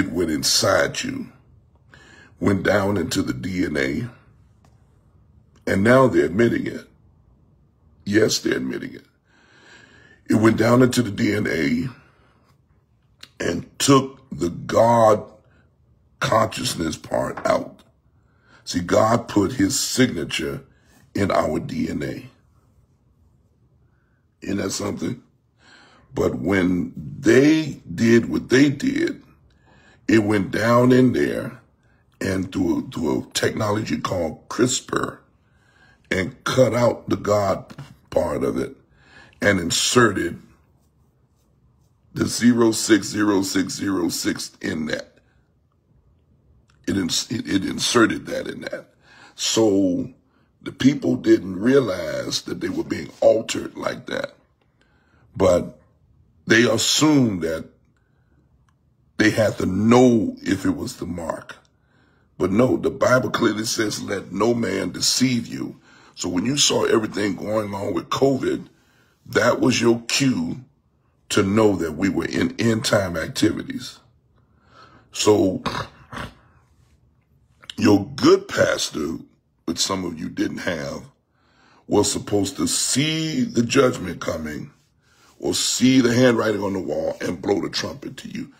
it went inside you, went down into the DNA, and now they're admitting it. Yes, they're admitting it. It went down into the DNA and took the God consciousness part out. See, God put his signature in our DNA. Isn't that something? But when they did what they did, it went down in there and through, through a technology called CRISPR and cut out the God part of it and inserted the 060606 in that. It, ins- it inserted that in that. So the people didn't realize that they were being altered like that. But they assumed that they had to know if it was the mark. But no, the Bible clearly says, let no man deceive you. So when you saw everything going on with COVID, that was your cue to know that we were in end time activities. So your good pastor, which some of you didn't have, was supposed to see the judgment coming or see the handwriting on the wall and blow the trumpet to you.